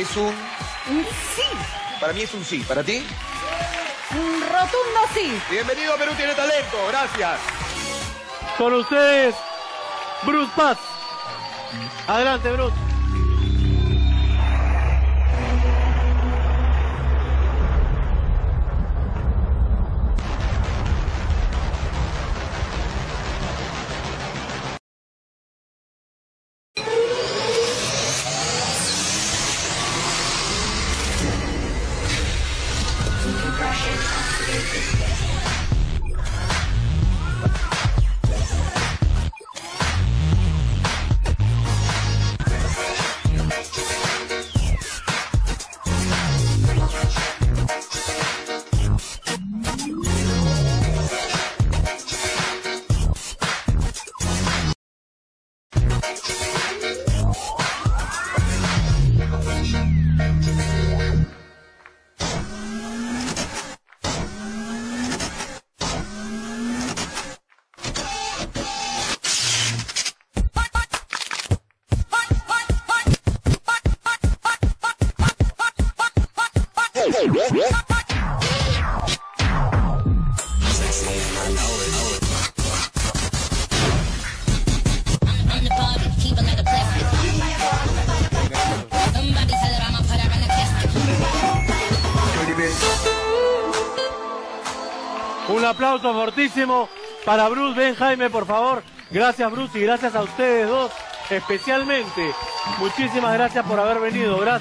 Es un... Un sí, Para mí es un sí. ¿Para ti? un rotundo sí. Bienvenido a Perú Tiene Talento. Gracias. Con ustedes, Bruce Paz. Adelante, Bruce. Russian. Un aplauso fortísimo para Bruce Ben Jaime, por favor. Gracias, Bruce, y gracias a ustedes dos especialmente. Muchísimas gracias por haber venido. Gracias.